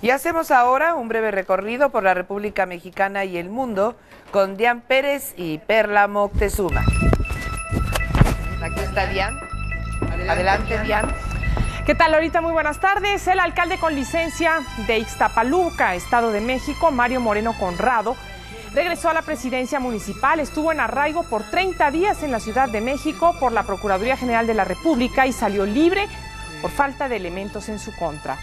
Y hacemos ahora un breve recorrido por la República Mexicana y el mundo con Dian Pérez y Perla Moctezuma. Aquí está Dian. Adelante, Dian. ¿Qué tal, Ahorita Muy buenas tardes. El alcalde con licencia de Ixtapaluca, Estado de México, Mario Moreno Conrado, regresó a la presidencia municipal, estuvo en arraigo por 30 días en la Ciudad de México por la Procuraduría General de la República y salió libre por falta de elementos en su contra.